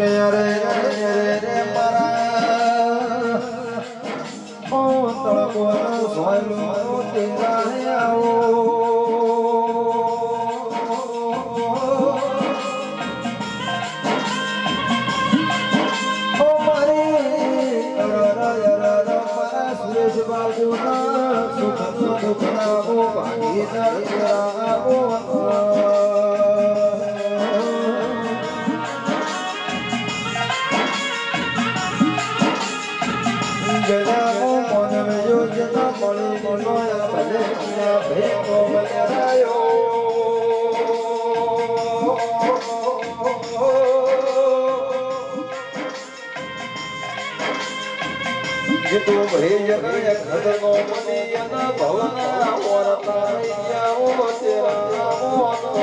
kare kare mara o to ko ro salo જીતુ ભેયન યક હદનો મુનિયન ભવના મોરતા યાઓ તેરા મોનો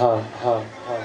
好好好。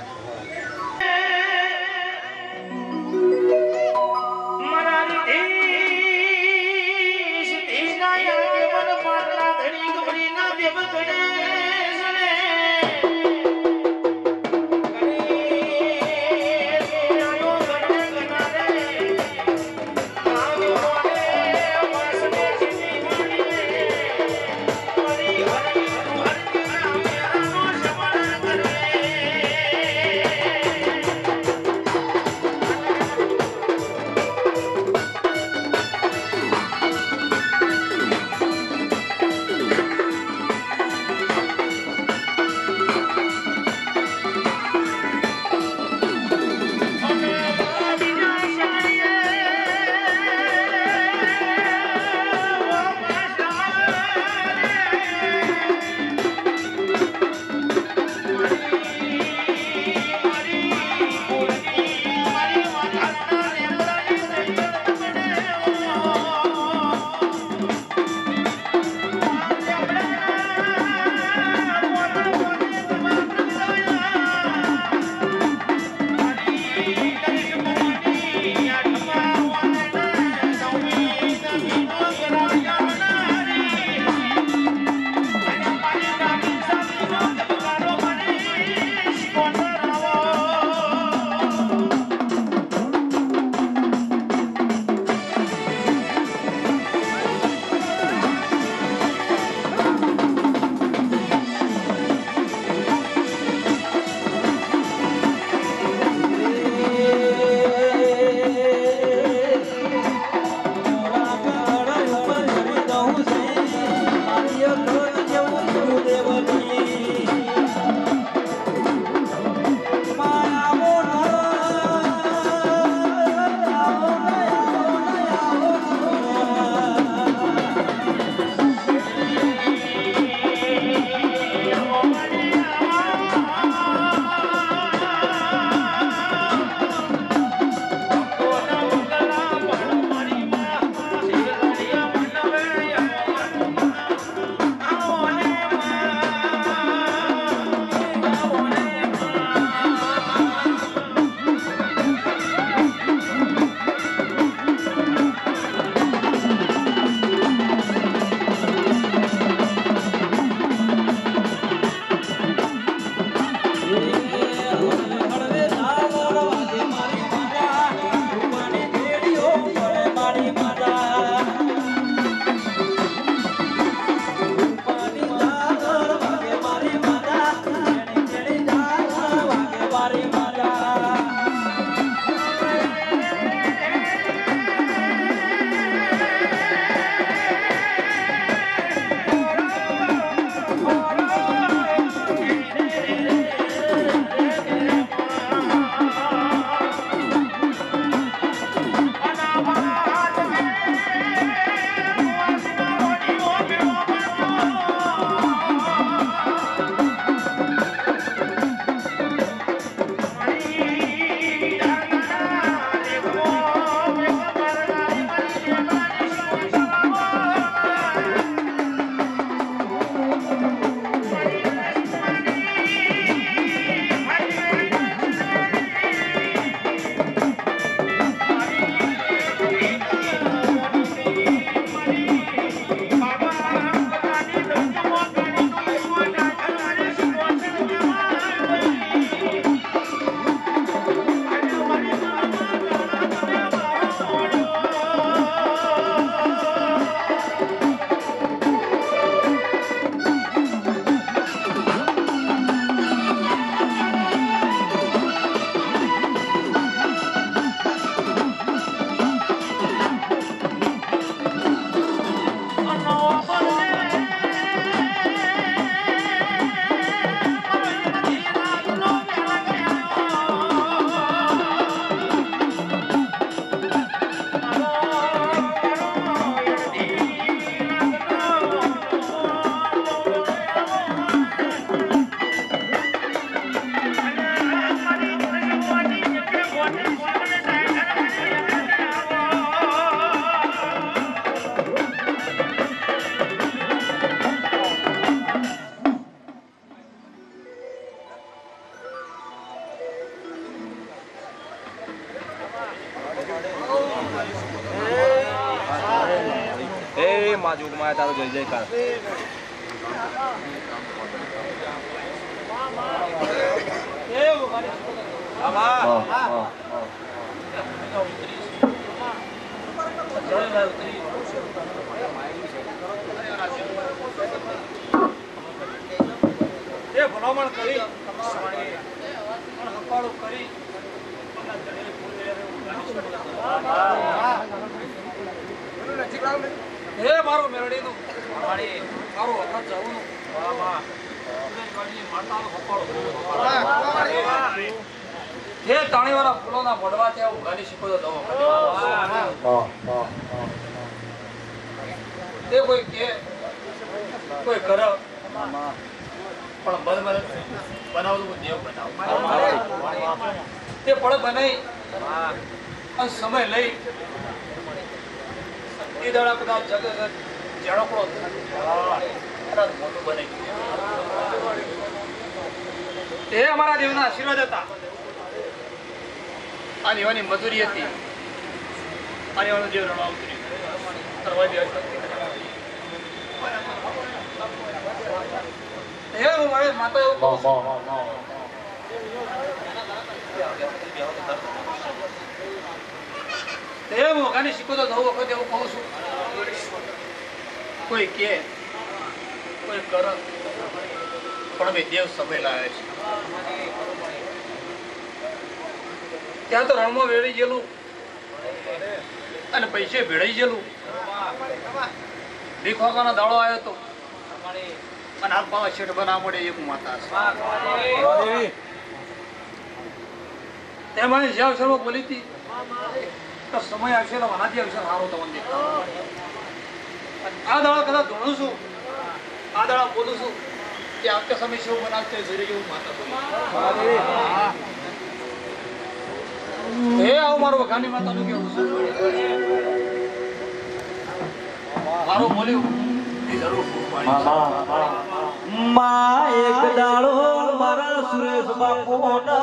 જય જયકાર. ભલામણ કરી કરી હે મારો મેરડીનું મારો વખત જવાનું હે. તાણીવાળા ફૂલોના ત્યાં ઉઘાડી શીખો તો દવો હા હા તે કોઈ કે કોઈ કર. પણ બધ બધ દેવ બનાવ તે પણ બનાવી અને સમય લઈ. એ દાડા કદાચ જગ કદાચ મોટું બની તે અમારા દેવના આશીર્વાદ હતા. આ દેવાની મજૂરી હતી. આ દેવાનું દેવ રણવા ઉતરી કરવા દે હે હું મારે માતા એવું કહું છું. શીખો તો દઉં વખત એવું કહું છું. કોઈ કે કોઈ કર. પણ બે દેવ સમય લાવે છે. ત્યાં તો રણમાં વેળી ગયેલું. અને પૈસે ભેળાઈ ગયેલું. ભીખવાનો દાડો આવ્યો તો. અને આ પાવા શેઠ બના મળે એક માતા તેમાં જે અવસરમાં બોલી હતી તો સમય આવશે તો આનાથી અવસર સારો તમને દેખાય આ દાડા કદાચ ધોણું છું. આ દાડા બોલું છું કે આવતા સમય શું બનાવતો જરી જેવું માતા હે આવું મારું વખાની માતાનું કેવું છું? મારું બોલ્યું. માં એક દાડો મારા સુરેશ બાપુ ઓછો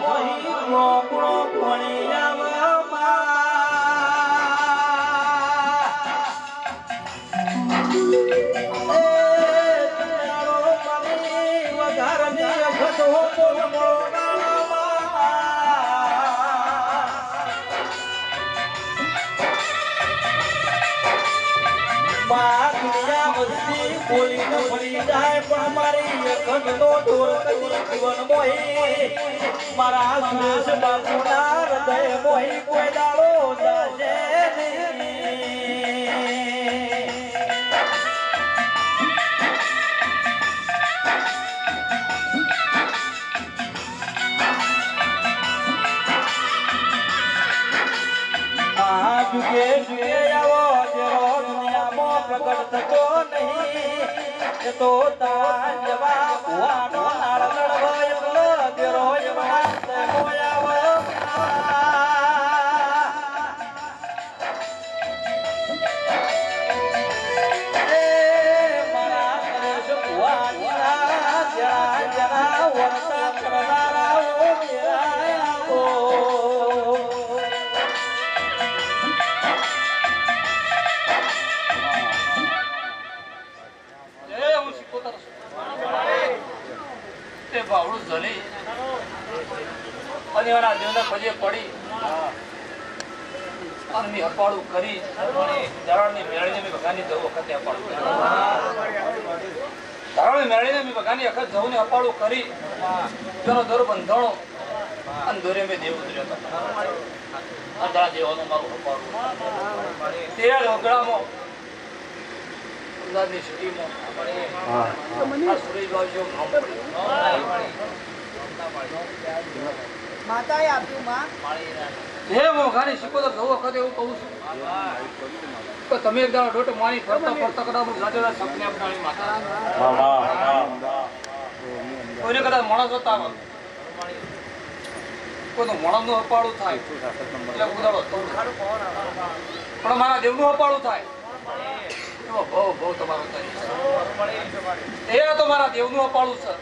મોહી રોકડો ભણી મારા સુરેશ બાપુના હૃદય મોહી કોઈ દાડો જશે. તો તાર જવા અને મેં હપાળું કરી ધરાળની મેળીને મેં ભગાની જવું વખતે હપાળું કર્યું. ધરાળની મેં ભગાની વખત જવું ને હપાળું કરી તેનો દર બંધાણો અને દોરે મેં દેવ ઉતર્યો હતો અને દેવાનું મારું હપાળું તે જ અમદાવાદની સિટીમાં સુરેશભાઈ જેવું નામ પડ્યું. માતાએ આપ્યું માં હે મોઘાની શીખો તો વખતે એવું કહું છું. તમે એક દાડો ડોટ મારી ફરતા ફરતા કદાચ ગાજોડા સપને આપનારી માતા કોઈને કદાચ માણસ હતા. કોઈનું માણસનું અપાળું થાય. એટલે ઉદાડો પણ મારા દેવનું અપાળું થાય. ભવ ભવ તમારો થાય એ તો મારા દેવનું અપાળું છે.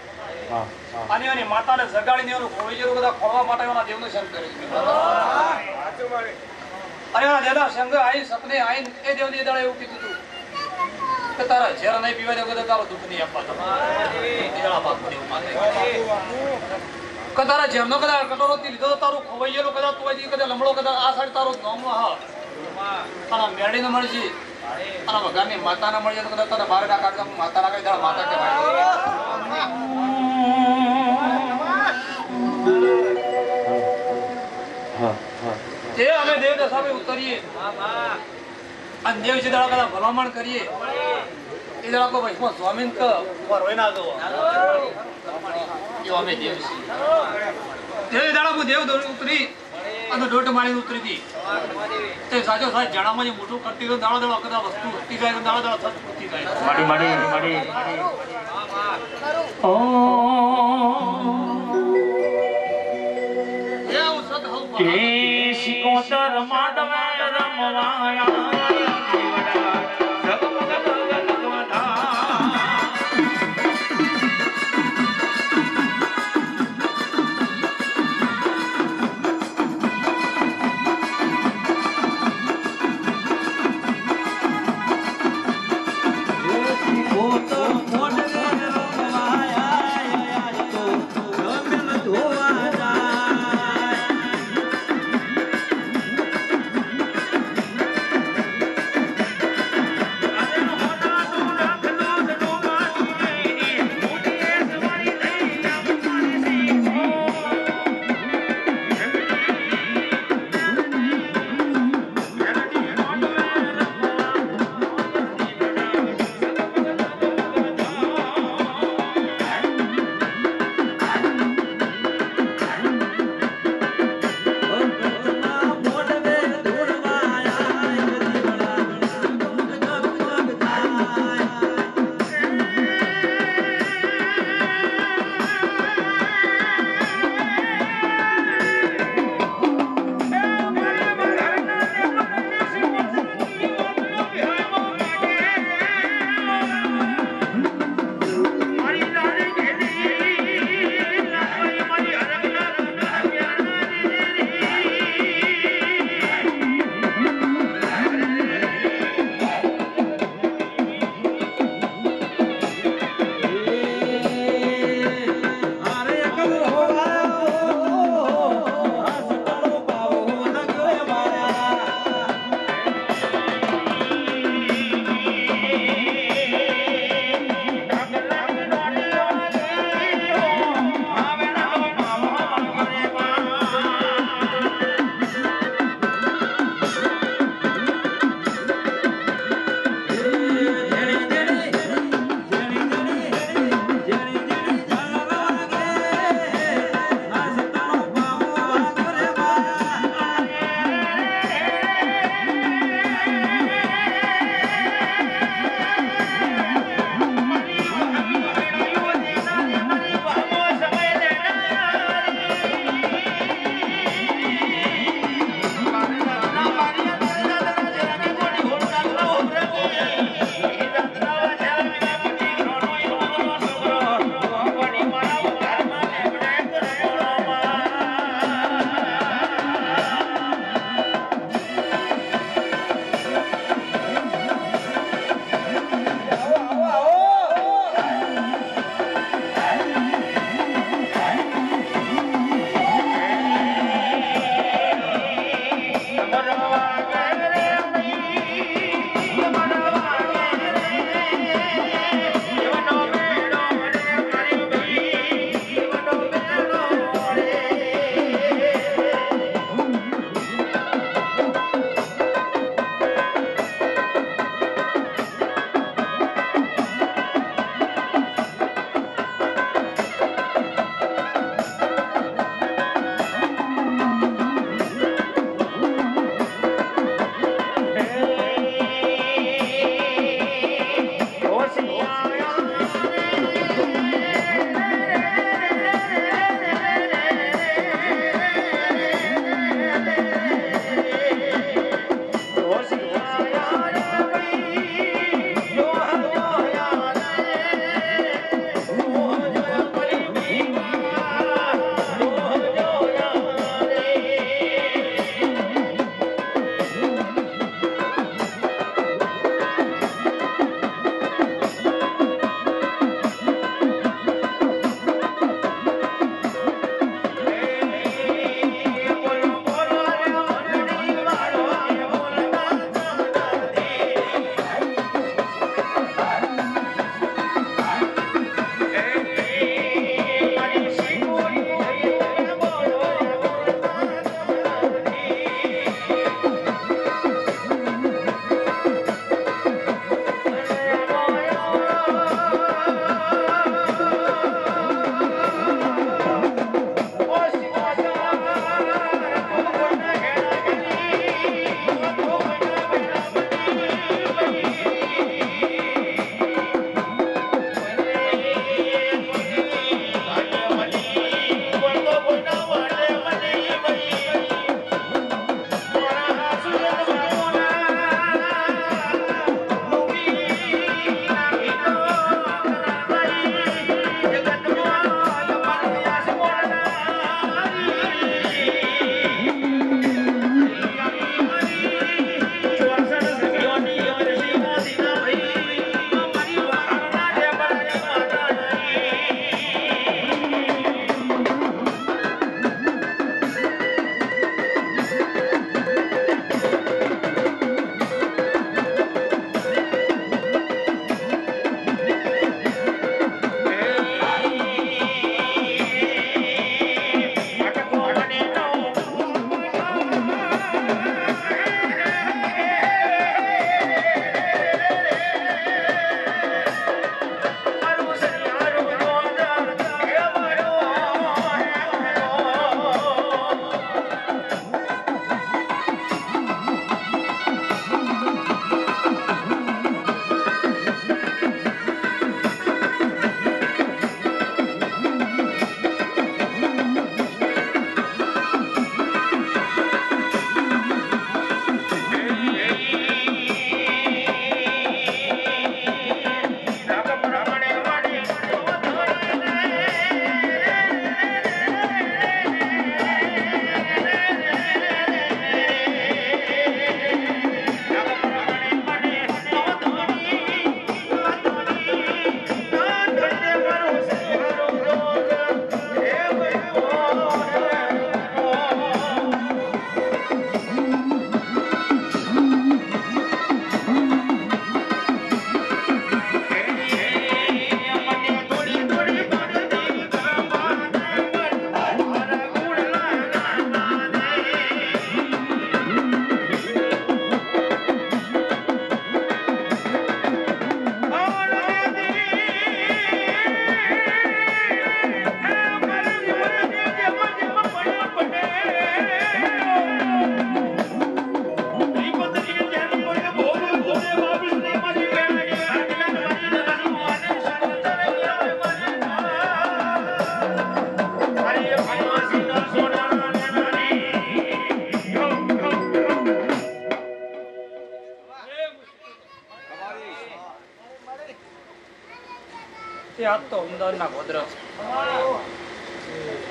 અને એની માતાને જગાડીને એનું ખોળી બધા ખોળવા માટે એના દેવનું શરણ કરે છે. અને એના દાદા સંગ આઈ, સપને આઈ, એ દેવ દે દાડા એવું કીધું હતું કે તારા ઝેર નહીં પીવા દેવું તારો દુઃખ નહીં આપવા કે તારા ઝેરનો કદાચ કટોરો લીધો તારું ખોવાઈયેલો કદાચ તું કદાચ લમડો કદાચ આ સાઈડ તારો નામનો હા અને મેળી ને મળશે અને ભગવાનની માતા ના મળશે તો કદાચ તારા બાર ના કાઢતા માતા ડાકા દાડા માતા કહેવાય. તે અમે દેવ દશામાં ઉતરીએ અને દેવ છે દાડા બધા ભલામણ કરીએ એ દાડા કો ભાઈ સ્વામીન ક વરોય ના દો અમે દેવ તે દાડા હું દેવ દોડી ઉતરી અને દોટ મારીને ઉતરી હતી તે સાચો સાચ જણામાં જે મોટું કરતી હોય દાડા દાડા કદાચ વસ્તુ વધતી જાય દાડા દાડા સચ વધતી જાય. માડી માડી માડી ઓ. કે શિકોતર માધવે રમવાયા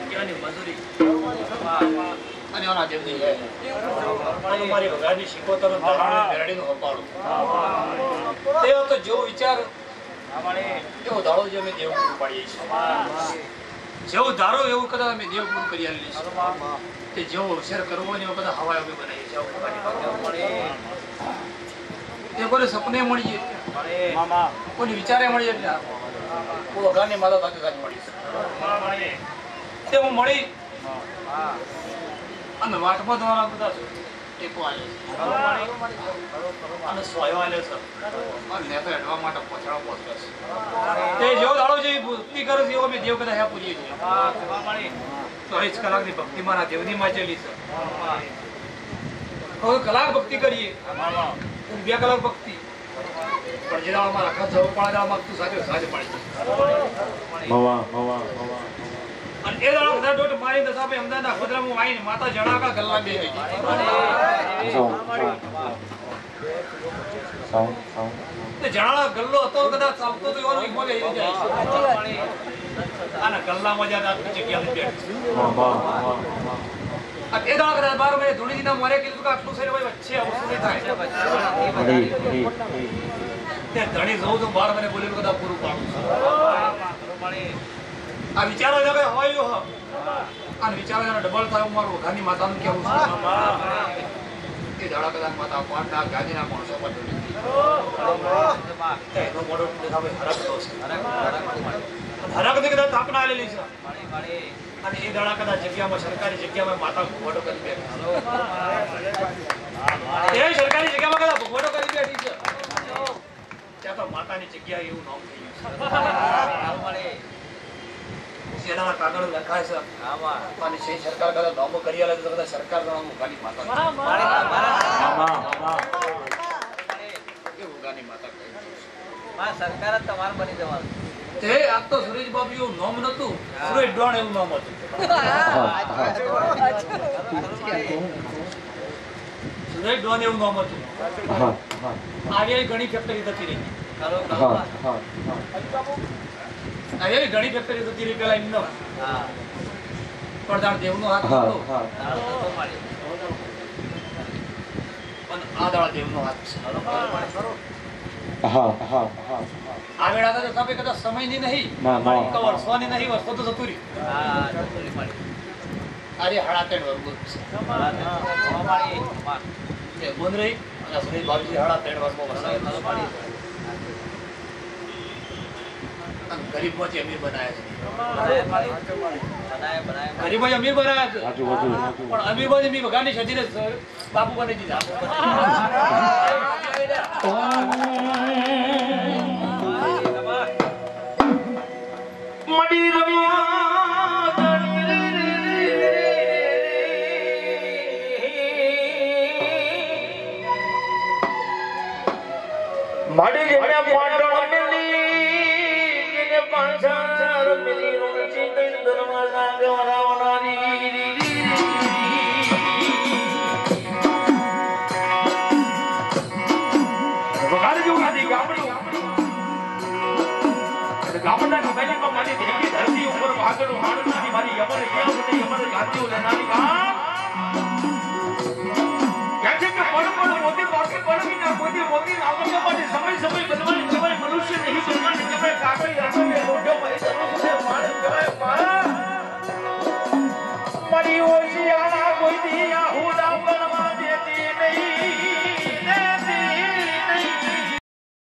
ત્યાંની મજૂરી અને જેમની મારી વઘારની હપાળું. તે હતો જેવો વિચાર એવો ધારો જે અમે દેવ પૂરું પાડીએ છીએ જેવું ધારો એવું કદાચ અમે દેવ પૂરું કરી આવેલી છે. તે જેવો અવસર કરવો ને એવો કદાચ હવા ઊભી બનાવી છે તે સપને મળીએ કોઈને વિચારે મળીએ એટલે આ. ગાની માતા તાકે કાજ મળી. તે હું મળી. અને વાટમાં દ્વારા બધા ટેકો આલ્યો છે. અને સોયો આલ્યો છે. અને તો હેડવા માટે પહોંચાડવા પહોંચે છે. તે જેવો દાડો છે ભક્તિ કરે છે એવો અમે દેવ કદાચ હે પૂરીએ છીએ ચોવીસ કલાકની ભક્તિ મારા દેવની માચેલી છે. હવે કલાક ભક્તિ કરીએ. બે કલાક ભક્તિ. પણ પડી અને એ દાડા બધા મારી દશા ભાઈ અમદાવાદના ખોદરામાં આવીને માતા જણાકા ગલ્લા બે ગઈ જણાળા ગલ્લો હતો કદાચ ચાલતો તો એવાનો જાય ગલ્લામાં જ્યાં આટલી જગ્યા બેઠી કદાચ બાર મહિને ધૂળીજીના મોરે કીધું કે આટલું શરીર ભાઈ વચ્ચે આવું શું નહીં થાય. તે ધણી જોઉં તો બાર મને બોલેલું કદા પૂરું પાડું આ વિચારો જયારે હોય હ. આ વિચારો જયારે ડબલ થાય મારું વઘારની માતાનું કેવું છે. એ દાડા કદાચ માતા પાટના ગાદીના માણસો પર એનો મોઢો દેખાવ ભાઈ હરકતો છે હરકની કદાચ સ્થાપના આલેલી છે. અને એ દાડા કદાચ જગ્યામાં સરકારી જગ્યામાં માતા ભગવટો કરી બેઠી છે. એ સરકારી જગ્યામાં કદાચ ભગવટો કરી બેઠી છે. ત્યાં તો માતાની જગ્યા એવું નામ થઈ ગયું છે. કાગળ લખાય સરકાર કદાચ નામો કરી આલે તો કદાચ સરકાર નામ ઉગાની માતા મામા મામા એ ઉગાની માતા કહે સરકાર જ તમારે બની જવાનું. તે આજ તો સુરેશ બાબુ એવું નામ નતું સુરેશ ડોણ એવું નામ હતું. સુરેશ ડોણ એવું નામ હતું. આવી ઘણી ફેક્ટરી થતી રહી. હા હા આવી ઘણી ફેક્ટરી થતી રહી પેલા એમનો. પડદાળ દેવનો હાથ હા હતો. હા આ દાળ દેવનો હાથ છે. હા હા હા. આ વેળા તો તમે કદાચ સમયની નહીં ના ના. તો વર્ષોની નહીં વર્ષો તો જતું રહ્યું. આજે હાડા ત્રણ વર્ષ છે. રહી અને બાબુજી વર્ષમાં વસાવી અને અમીર બનાયા છે. ગરીબો અમીર બનાયા છે. આજુ બાજુ આજુ પણ અમીરમાંથી મી બાપુ બની દીધા मिली पीरो આજે દેવી ધરતી ઉપર વાગડું હાડું નથી મારી યમર ક્યાં મને યમર ગાંધી લેનારી કામ કે પણ પણ મોતી પાકે પડવી ના કોઈ મોતી આવવા માટે સમય સમય બનવાની કહેવાય મનુષ્ય નહીં બનવાની કહેવાય કાગળ રાખવાની મોઢો પૈસા સુધી માણસ કહેવાય મારા મારી ઓશિયાના કોઈ દી